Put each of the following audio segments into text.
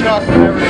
truck and everything.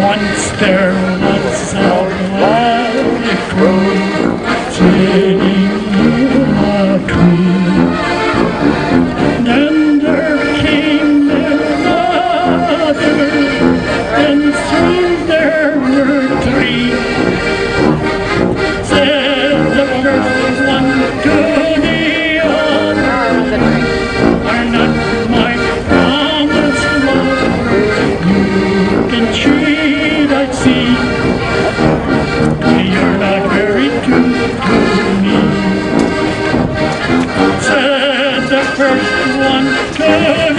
Once there was a lovely crew. broken tree I'd see. You're not very true to me. Said the first one.